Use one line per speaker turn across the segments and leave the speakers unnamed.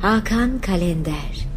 Hakan Kalender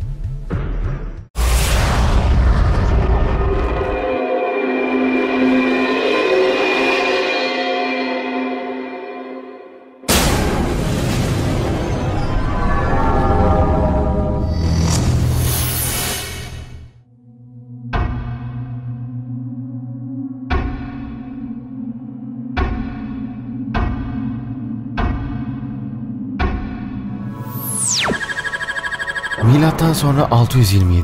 Milattan sonra 627.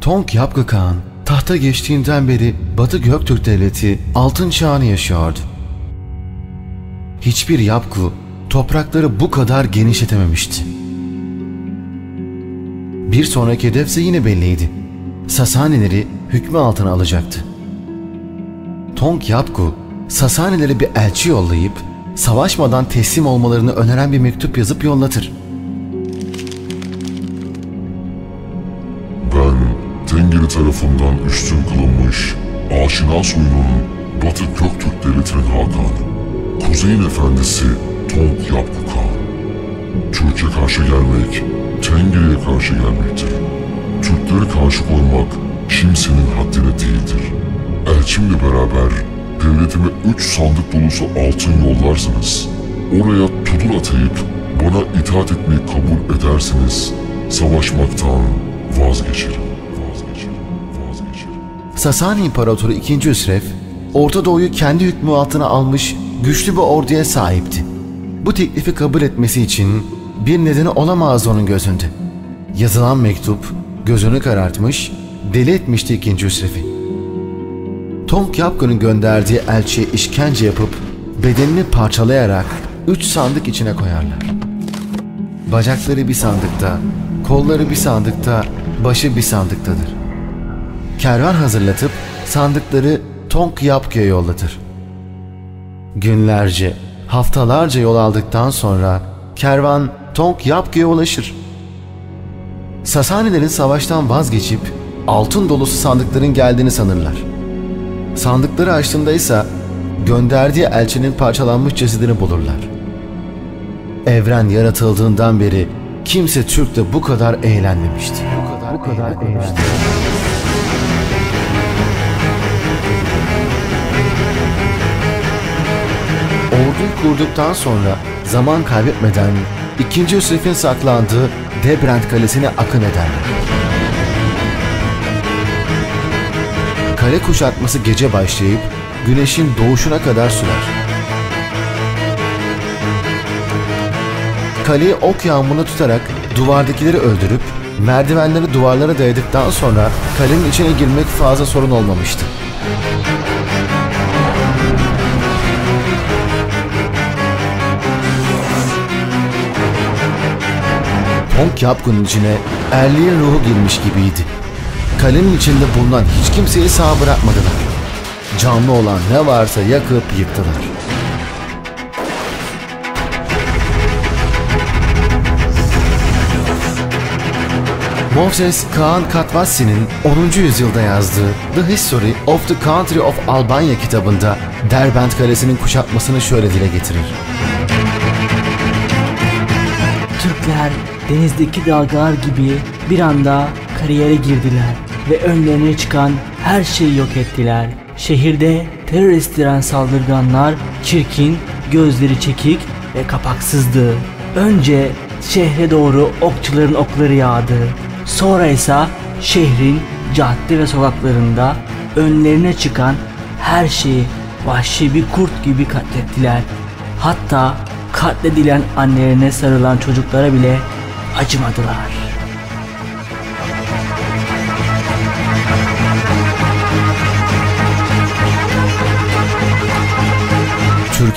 Tonk Yapgı Kağan tahta geçtiğinden beri Batı Göktürk Devleti altın çağını yaşıyordu. Hiçbir Yapgu toprakları bu kadar genişletememişti. Bir sonraki hedefse yine belliydi. Sasanileri hükmü altına alacaktı. Tonk Yapgu, Sasanilere bir elçi yollayıp savaşmadan teslim olmalarını öneren bir mektup yazıp yollatır.
Ben Tengri tarafından üstün kılınmış aşina soyunun Batı Göktürk Devleti'nin Hakanı. Kuzey'in efendisi Tonk Yapgu Kağan. Türk'e karşı gelmek, Tengri'ye karşı gelmektir. Türklere karşı koymak kimsenin haddine beraber devletime üç sandık dolusu altın yollarsınız. Oraya tudur atayıp bana itaat etmeyi kabul edersiniz. Savaşmaktan vazgeçerim. Vazgeçerim. Vazgeçerim.
Sasani İmparatoru 2. Üsref, Orta Doğu'yu kendi hükmü altına almış güçlü bir orduya sahipti. Bu teklifi kabul etmesi için bir nedeni olamaz onun gözünde. Yazılan mektup gözünü karartmış, deli etmişti 2. Üsref'i. Tonk Yapgı'nın gönderdiği elçiye işkence yapıp bedenini parçalayarak üç sandık içine koyarlar. Bacakları bir sandıkta, kolları bir sandıkta, başı bir sandıktadır. Kervan hazırlatıp sandıkları Tonk Yapgı'ya yollatır. Günlerce, haftalarca yol aldıktan sonra kervan Tonk Yapgı'ya ulaşır. Sasanilerin savaştan vazgeçip altın dolusu sandıkların geldiğini sanırlar. Sandıkları açtığında ise gönderdiği elçinin parçalanmış cesedini bulurlar. Evren yaratıldığından beri kimse Türk'te bu kadar eğlenmemişti. Bu kadar, eğlenmemişti. Orduyu kurduktan sonra zaman kaybetmeden 2. Yusuf'un saklandığı Debrent Kalesi'ne akın ederler. Kale kuşatması gece başlayıp güneşin doğuşuna kadar sürer. Kaleyi ok yağmuruna tutarak duvardakileri öldürüp merdivenleri duvarlara dayadıktan sonra kalenin içine girmek fazla sorun olmamıştı. Tonk Yapgun'un içine erliğin ruhu girmiş gibiydi. Kalenin içinde bulunan hiç kimseyi sağ bırakmadılar. Canlı olan ne varsa yakıp yıktılar. Moses Kaan Katvassi'nin 10. yüzyılda yazdığı The History of the Country of Albania kitabında Derbent Kalesi'nin kuşatmasını şöyle dile getirir.
Türkler denizdeki dalgalar gibi bir anda kariyere girdiler ve önlerine çıkan her şeyi yok ettiler. Şehirde terör estiren saldırganlar çirkin, gözleri çekik ve kapaksızdı. Önce şehre doğru okçuların okları yağdı. Sonra ise şehrin cadde ve sokaklarında önlerine çıkan her şeyi vahşi bir kurt gibi katlettiler. Hatta katledilen annelerine sarılan çocuklara bile acımadılar.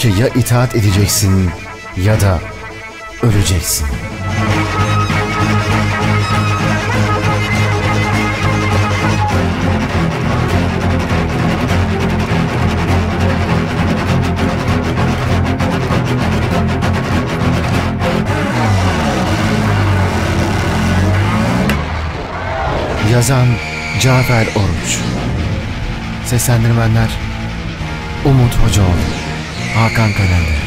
Türkiye ya itaat edeceksin ya da öleceksin. Yazan Cafer Oruç Seslendirmenler Umut Hocaoğlu, あかんかなんだよ。